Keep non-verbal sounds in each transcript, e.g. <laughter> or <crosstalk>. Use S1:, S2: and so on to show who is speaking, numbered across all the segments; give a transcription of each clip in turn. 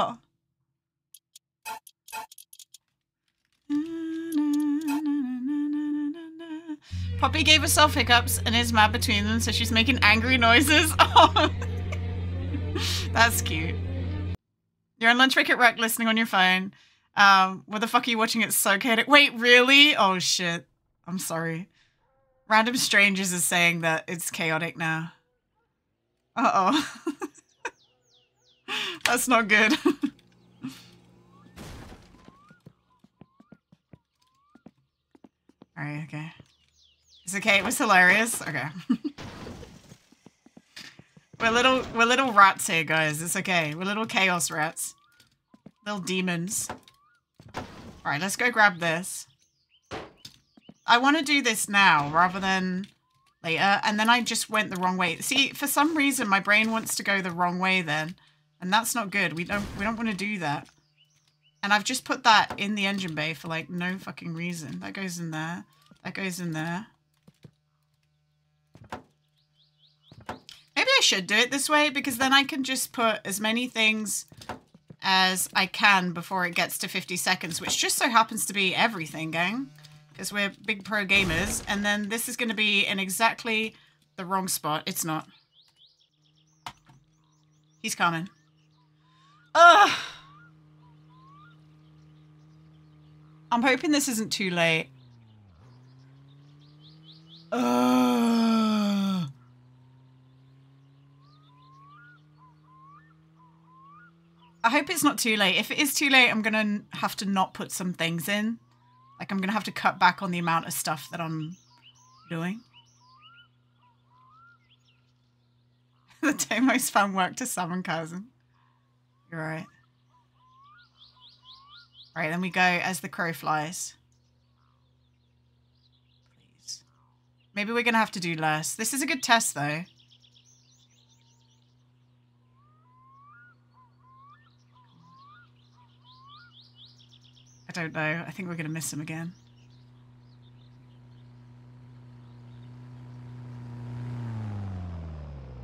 S1: Oh. Poppy gave herself hiccups and is mad between them, so she's making angry noises. <laughs> That's cute. You're on lunch break at rec listening on your phone. Um, what the fuck are you watching? It's so chaotic. Wait, really? Oh shit. I'm sorry. Random Strangers is saying that it's chaotic now. Uh oh. <laughs> <laughs> That's not good. <laughs> Alright, okay. It's okay, it was hilarious. Okay. <laughs> we're little we're little rats here, guys. It's okay. We're little chaos rats. Little demons. Alright, let's go grab this. I want to do this now rather than later. And then I just went the wrong way. See, for some reason, my brain wants to go the wrong way then. And that's not good. We don't we don't want to do that. And I've just put that in the engine bay for like no fucking reason. That goes in there. That goes in there. Maybe I should do it this way because then I can just put as many things as I can before it gets to 50 seconds, which just so happens to be everything, gang. Because we're big pro gamers. And then this is going to be in exactly the wrong spot. It's not. He's coming. Ugh. I'm hoping this isn't too late. I hope it's not too late. If it is too late, I'm going to have to not put some things in. Like, I'm going to have to cut back on the amount of stuff that I'm doing. <laughs> the day most fun work to summon cousin. You're right. Then we go as the crow flies. Please. Maybe we're going to have to do less. This is a good test, though. I don't know. I think we're going to miss him again.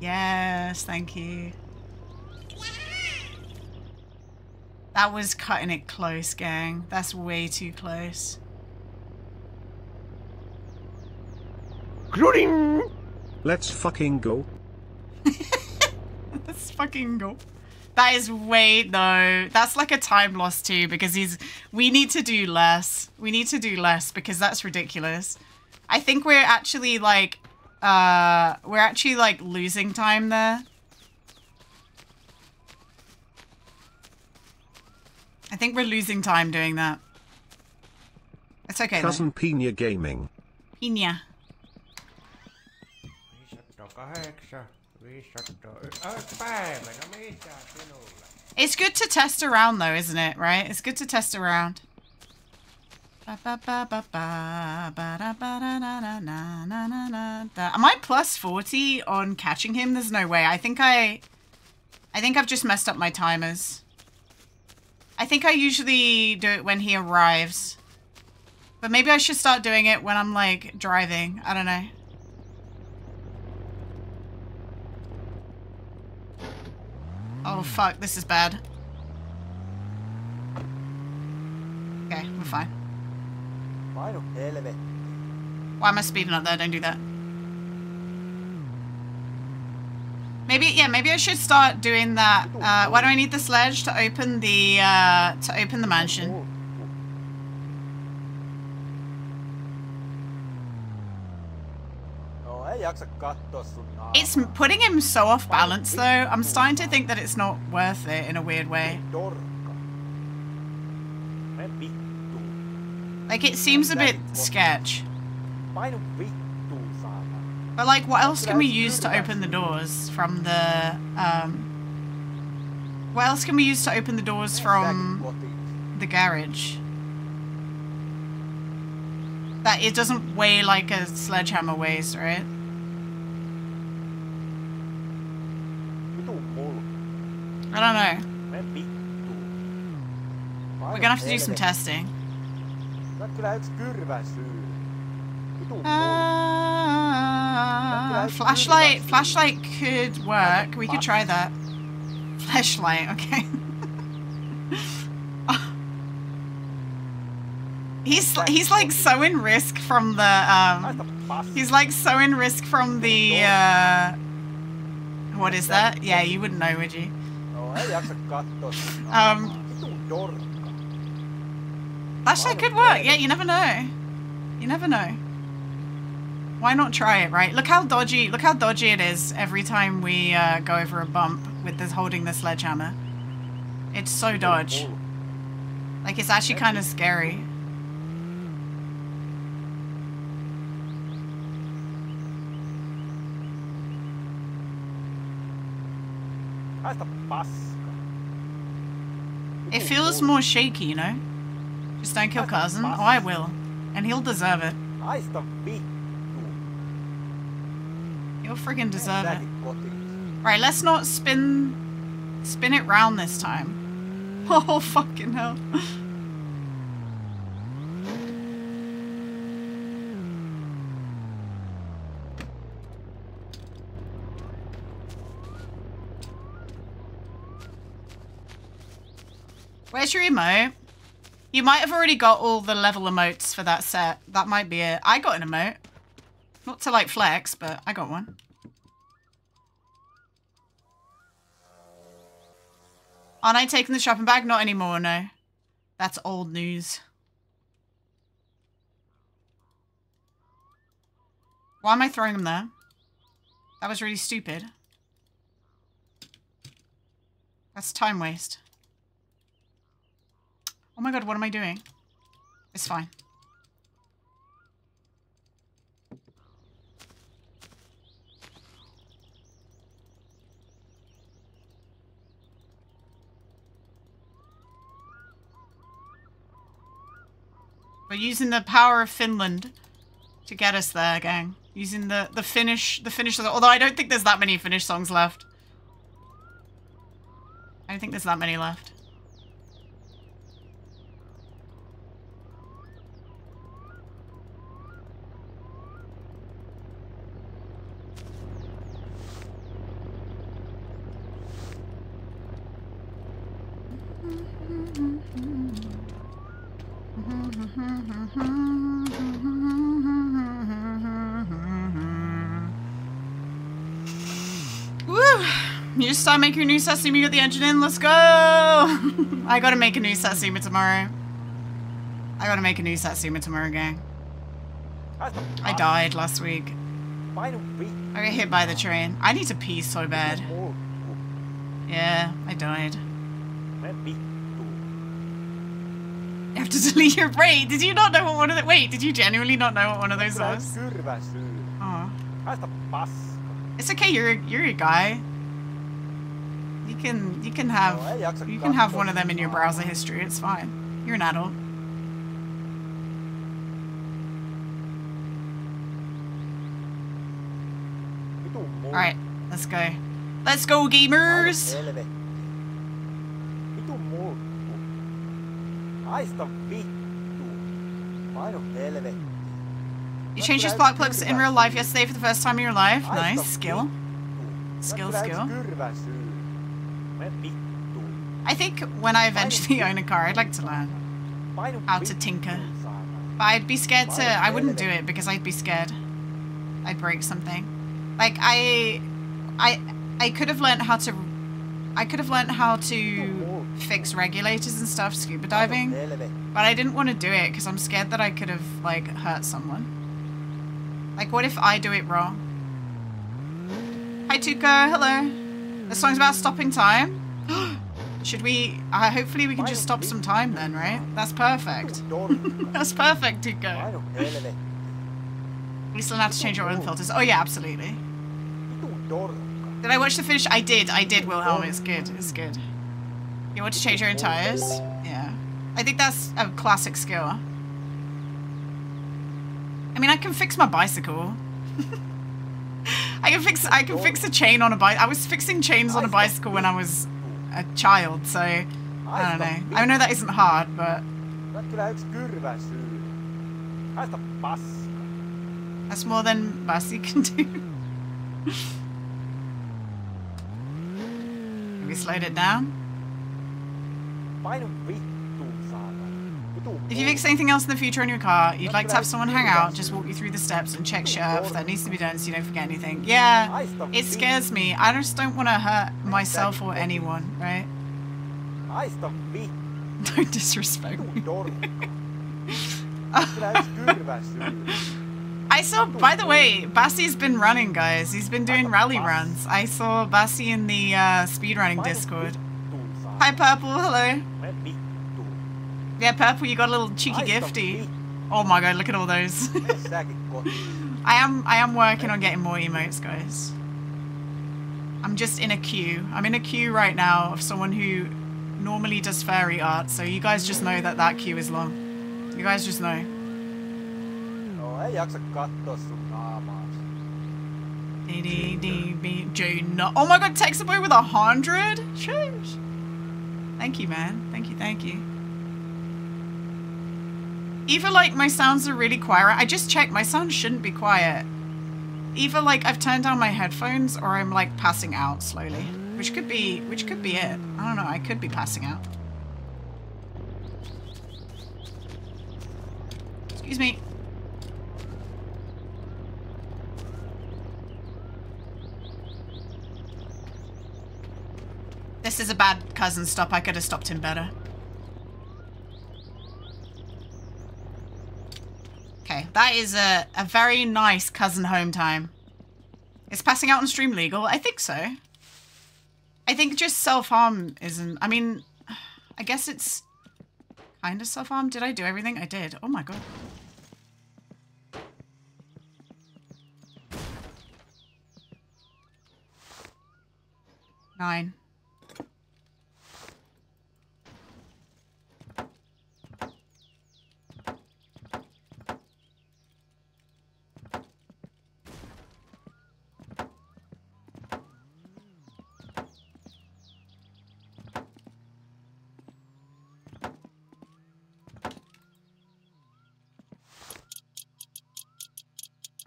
S1: Yes, thank you. That was cutting it close, gang. That's way too close.
S2: Let's fucking go. <laughs>
S1: Let's fucking go. That is way no. That's like a time loss too because he's we need to do less. We need to do less because that's ridiculous. I think we're actually like uh we're actually like losing time there. Think we're losing time doing that. It's okay.
S2: Cousin Pina Gaming.
S1: Pina. It's good to test around though, isn't it? Right? It's good to test around. Am I plus 40 on catching him? There's no way. I think I... I think I've just messed up my timers. I think I usually do it when he arrives. But maybe I should start doing it when I'm, like, driving. I don't know. Oh, fuck. This is bad. Okay, we're fine. Why am I speeding up there? Don't do that. Maybe, yeah, maybe I should start doing that. Uh, why do I need the sledge to open the, uh, to open the mansion? It's putting him so off balance, though. I'm starting to think that it's not worth it in a weird way. Like, it seems a bit sketch. But, like, what else can we use to open the doors from the, um... What else can we use to open the doors from the garage? That it doesn't weigh like a sledgehammer weighs, right? I don't know. We're gonna have to do some testing. Uh, uh, flashlight. Flashlight could work. We could try that. Flashlight. Okay. <laughs> He's um, he's like so in risk from the um, he's like so in risk from the uh, what is that? Yeah, you wouldn't know, would you? <laughs> um, Flashlight could work. Yeah, you never know. You never know. Why not try it, right? Look how dodgy. Look how dodgy it is every time we uh, go over a bump with this holding the sledgehammer. It's so dodge. Like it's actually kind of scary. It feels more shaky, you know. Just don't kill cousin. Oh, I will, and he'll deserve it. He'll friggin' deserve it. Right, let's not spin spin it round this time. <laughs> Oh fucking hell. Where's your emote? You might have already got all the level emotes for that set. That might be it. I got an emote. Not to like flex, but I got one. Aren't I taking the shopping bag? Not anymore, no. That's old news. Why am I throwing them there? That was really stupid. That's time waste. Oh my god, what am I doing? It's fine. We're using the power of Finland to get us there, gang. Using the the Finnish the Finnish although I don't think there's that many Finnish songs left. I don't think there's that many left. You just start making your new Satsuma, you get the engine in, let's go! <laughs> I gotta make a new Satsuma tomorrow. I gotta make a new Satsuma tomorrow, gang. I died last week. I got hit by the train. I need to pee so bad. Yeah, I died. You have to <laughs> delete your brain. Did you not know what one of the- Wait, did you genuinely not know what one of those was? Oh. It's okay, you're you're a guy. You can you can have
S3: jaksa
S1: you can have one of them in your browser history. It's fine. You're an adult. All right, let's go. Let's go, gamers.
S3: Painu helvetti. Vitun mulkku. Haista vittu. Painu helvetti.
S1: You changed your spark plugs in real life yesterday for the first time in your life. Nice skill. Skill, skill. I think when I eventually own a car, I'd like to learn. How to tinker. But I'd be scared to. I wouldn't do it because I'd be scared. I'd break something. Like I, I, I could have learned how to. I could have learned how to fix regulators and stuff scuba diving, but I didn't want to do it because I'm scared that I could have like hurt someone. Like, what if I do it wrong? Hi, Tuka. Hello. The song's about stopping time. <gasps> Should we? Uh, hopefully, we can just stop some time then, right? That's perfect. <laughs> That's perfect,
S3: helvetti.
S1: We still have to change our own filters. Oh yeah, absolutely. Did I watch the finish? I did. I did, Wilhelm. It's good. It's good. You want to change your own tires? Yeah. I think that's a classic skill. I mean, I can fix my bicycle. <laughs> I can fix. I can fix a chain on a bike. I was fixing chains on a bicycle when I was a child, so I don't know. I know that isn't hard, but. That's more than Basi can do. <laughs> Have we slowed it down? If you fix anything else in the future on your car, you'd like to have someone hang out, just walk you through the steps and check shit up that needs to be done so you don't forget anything. Yeah, it scares me. I just don't want to hurt myself or anyone, right? <laughs> Don't disrespect me. <laughs> I saw, by the way, Bassie's been running, guys. He's been doing rally runs. I saw Bassie in the uh, speedrunning Discord. Hi, Purple. Hello. Yeah, Purple, you got a little cheeky gifty. Oh my god, look at all those.
S3: Mene säkin kotiin.
S1: I am I am working on getting more emotes, guys. I'm just in a queue. I'm in a queue right now of someone who normally does fairy art, so you guys just know that that queue is long. You guys just know. June. Oh my god, text boy with a hundred? Sheesh. Thank you, man. Thank you, thank you. Either like my sounds are really quiet. I just checked, my sound shouldn't be quiet. Either like I've turned down my headphones or I'm like passing out slowly. Which could be which could be it. I don't know, I could be passing out. Excuse me. This is a bad cousin stop. I could have stopped him better. Okay, that is a, a very nice cousin home time. Is passing out on stream legal? I think so. I think just self-harm isn't... I mean, I guess it's kind of self-harm. Did I do everything? I did. Oh my god. Nine.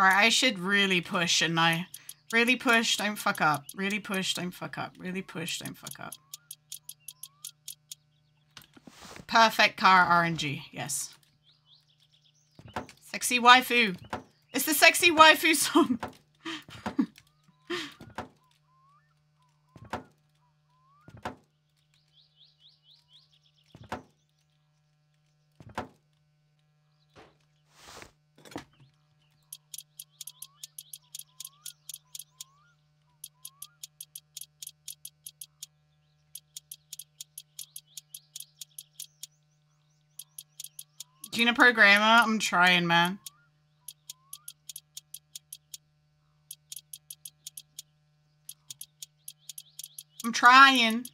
S1: Alright, I should really push, shouldn't I? Really push, don't fuck up. Really push, don't fuck up. Really push, don't fuck up. Perfect car RNG, yes. Sexy waifu. It's the sexy waifu <laughs> song. Gina programmer, I'm trying, man. I'm trying.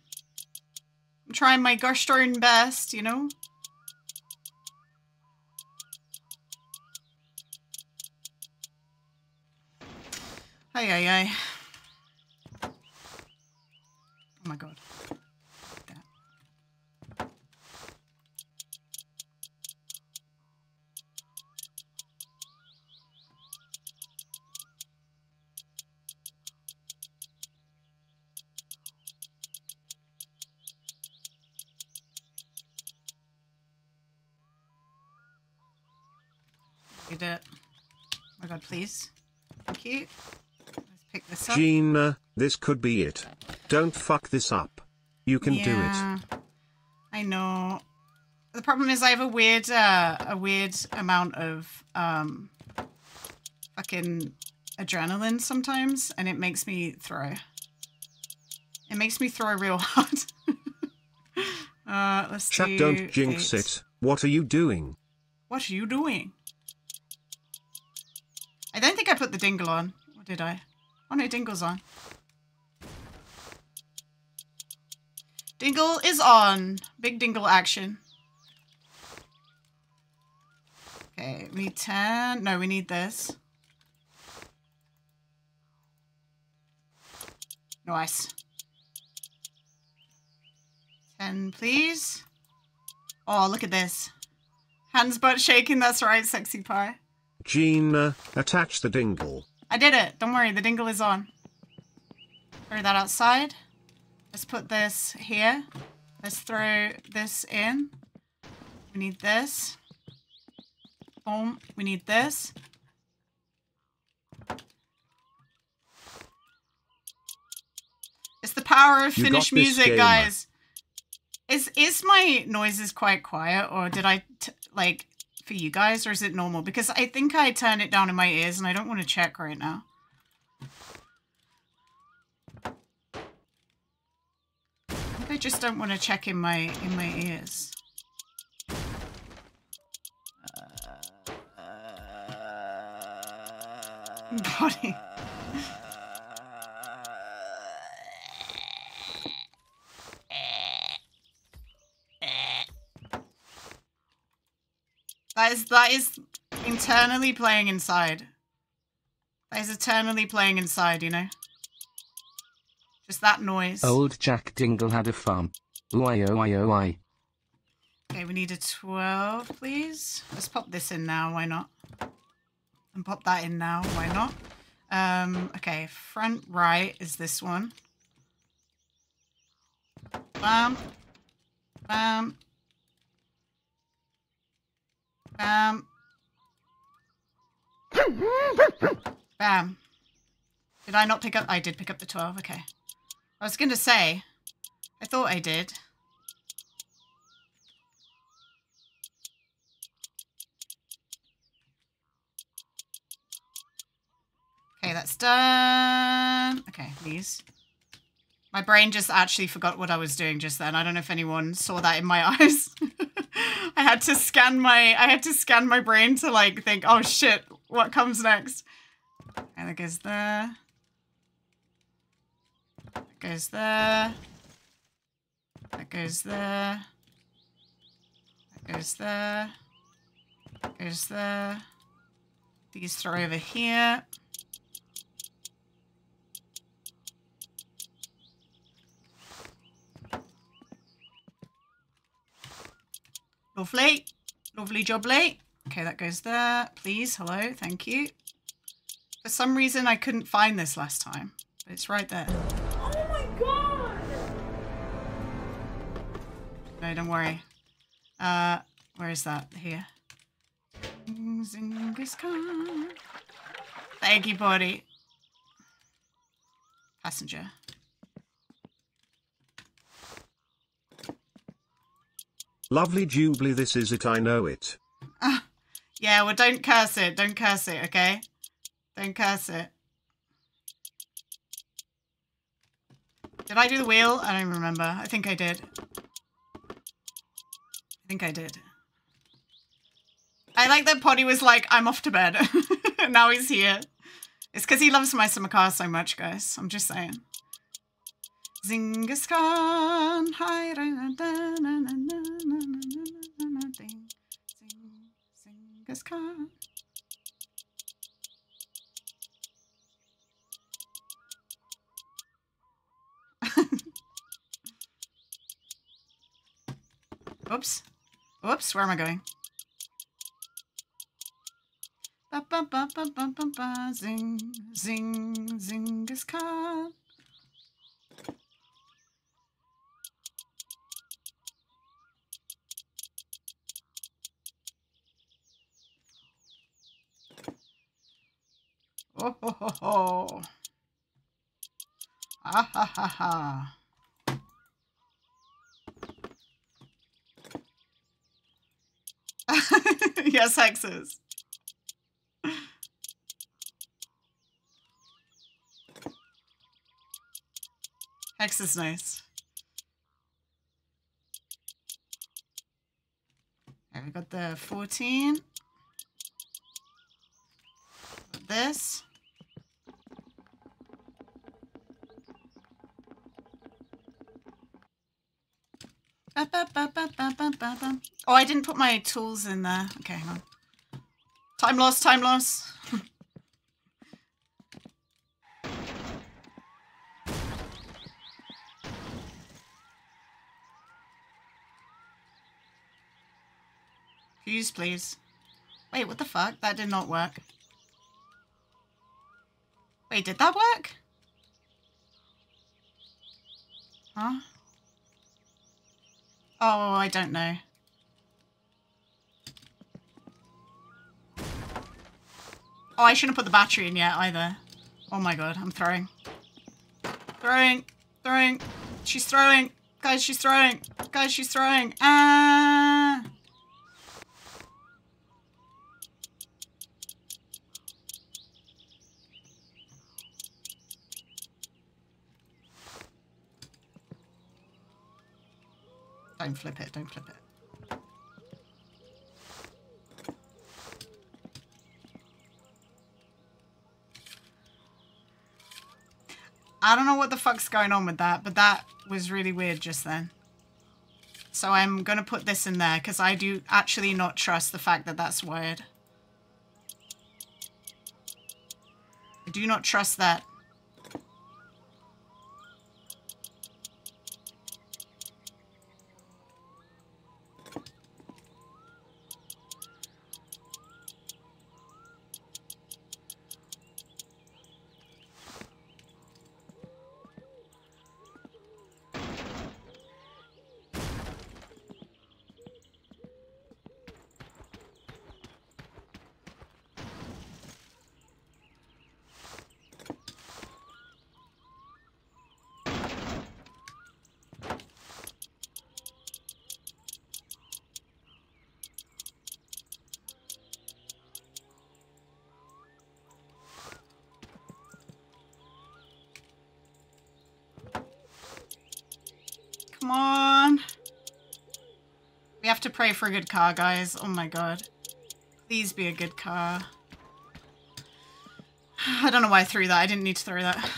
S1: I'm trying my gosh darn best, you know? Ay, ay, ay. Did it. Oh my god, please. Thank you. Let's pick this up.
S2: Gina, this could be it. Don't fuck this up. You can do it.
S1: Yeah, I know. The problem is I have a weird, uh, a weird amount of, um, fucking adrenaline sometimes, and it makes me throw. It makes me throw real <laughs> hard. uh, let's
S2: Chat,
S1: do
S2: don't jinx
S1: eight.
S2: it. What are you doing?
S1: What are you doing? I put the dingle on. Or did I? Oh no, dingle's on. Dingle is on. Big dingle action. Okay, we need 10. No, we need this. Nice. 10, please. Oh, look at this. Hands butt shaking, that's right, sexy pie.
S2: Gina, uh, attach the dingle.
S1: I did it. Don't worry, the dingle is on. Throw that outside. Let's put this here. Let's throw this in. We need this. Boom. We need this. It's the power of
S2: You
S1: Finnish music,
S2: gamer.
S1: guys. Is is my noises quite quiet, or did I t- like for you guys, or is it normal? Because I think I turned it down in my ears, and I don't want to check right now. I think I just don't want to check in my in my ears. Uh, uh, <laughs> Body. That is that is internally playing inside. That is eternally playing inside, you know. Just that noise.
S4: Old Jack Dingle had a farm. Oi oi oi oi.
S1: Okay, we need a 12, please. Let's pop this in now, why not? And pop that in now, why not? Um, okay, front right is this one. Bam. Bam. Bam. Bam. Did I not pick up? I did pick up the 12, okay. I was going to say, I thought I did. Okay, that's done. Okay, these. My brain just actually forgot what I was doing just then. I don't know if anyone saw that in my <laughs> eyes. I had to scan my I had to scan my brain to like think, oh shit, what comes next? And that goes there. That goes there. That goes there. That goes there. That goes there. These three over here. Lovely. Lovely jubbly. Okay, that goes there. Please, hello, thank you. For some reason, I couldn't find this last time. But it's right there.
S5: Oh my god!
S1: No, don't worry. Uh, where is that? Here. Thank you, buddy. Passenger.
S2: Lovely Jubilee, this is it, I know it.
S1: Ah, yeah, well, don't curse it. Don't curse it, okay? Don't curse it. Did I do the wheel? I don't remember. I think I did. I think I did. I like that Potty was like, I'm off to bed. <laughs> now he's here. It's because he loves my summer car so much, guys. I'm just saying. Zingas Khan. Hi, na, da, Zing, <laughs> Khan. Oops. Oops, where am I going? Ba ba ba ba ba ba ba zing zing zingas Khan. Oh ha ha ha. <laughs> yes, hexes. Hex is nice. Okay, we got the 14. Got this. Ba, ba, ba, ba, ba, ba, ba, ba. Oh, I didn't put my tools in there. Okay, hang on. Time loss, time loss. <laughs> Fuse, please. Wait, what the fuck? That did not work. Wait, did that work? Huh? Oh, I don't know. Oh, I shouldn't put the battery in yet either. Oh my god, I'm throwing. Throwing. Throwing. She's throwing. Guys, she's throwing. Guys, she's throwing. Ah! Don't flip it, don't flip it. I don't know what the fuck's going on with that, but that was really weird just then. So I'm going to put this in there because I do actually not trust the fact that that's wired. I do not trust that. Come on. We have to pray for a good car, guys. Oh my god. Please be a good car. I don't know why I threw that. I didn't need to throw that.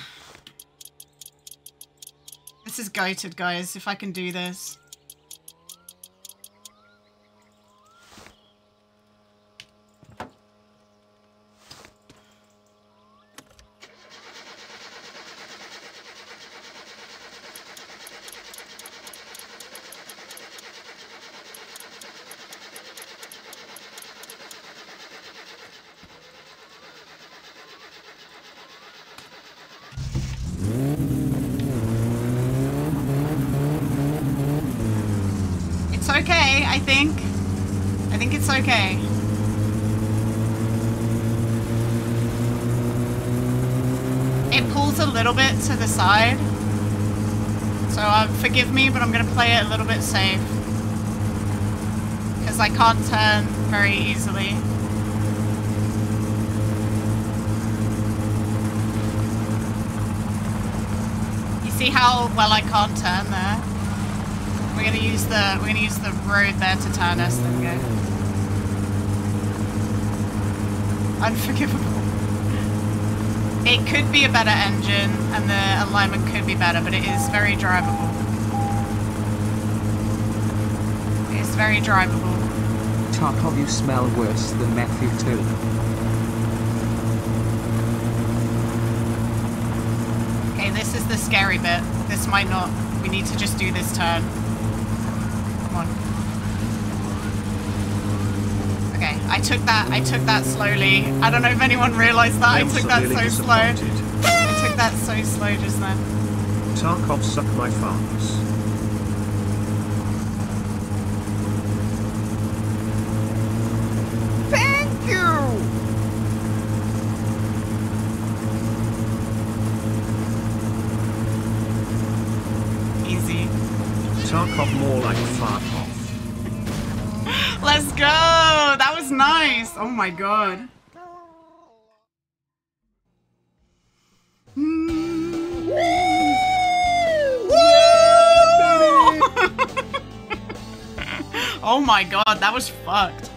S1: This is goated, guys, if I can do this. It's okay, I think. I think it's okay. It pulls a little bit to the side. So uh, forgive me, but I'm going to play it a little bit safe. Because I can't turn very easily. You see how well I can't turn there? We're gonna use the we're gonna use the road there to turn us. Go. Unforgivable. It could be a better engine and the alignment could be better, but it is very drivable. It is very drivable.
S4: Tarkov, you smell worse than Matthew too.
S1: Okay, this is the scary bit. This might not. We need to just do this turn. Come on. Okay, I took that. I took that slowly. I don't know if anyone realized that. I took that so slow. I took that so slow just then.
S2: Tarkov suck my farts.
S1: Thank you. Easy.
S2: Tarkov more like
S1: nice. Oh my god. <laughs> oh my god, that was fucked.